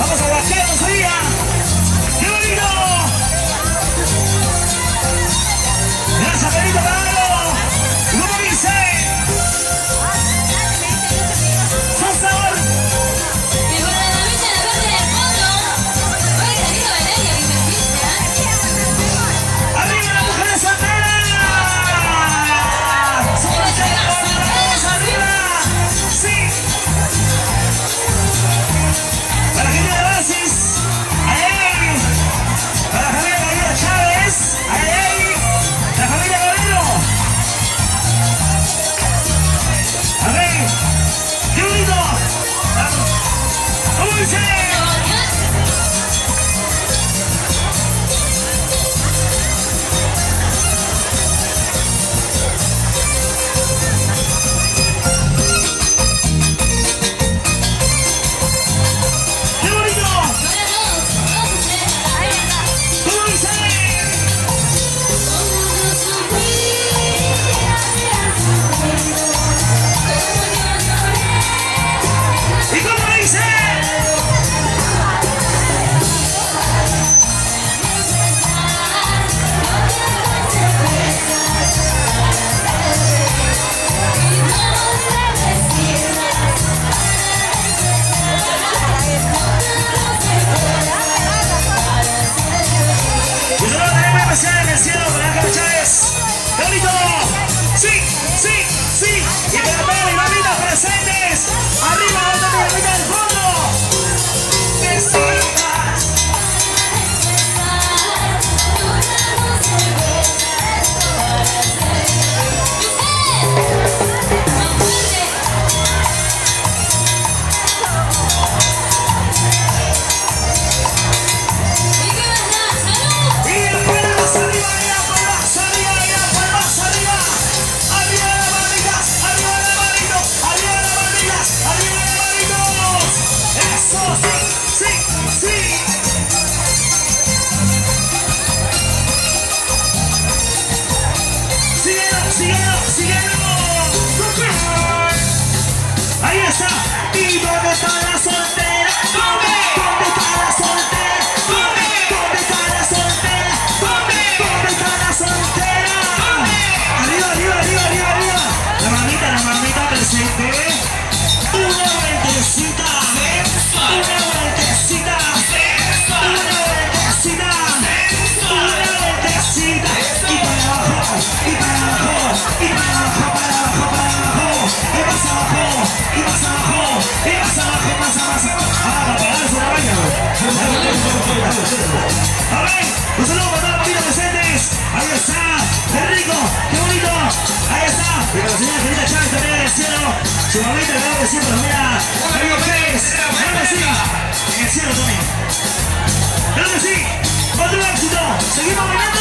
Vamos a vaciar un Gracias, Benito music! síguelo, síguelo. Ahí está. Y dónde está la Y a la señora Angelita Chávez también en el cielo. Su mamita, claro que siempre nos mira. Mario Pérez, claro sí. En el cielo también. Claro que sí. Otro éxito. Seguimos bailando.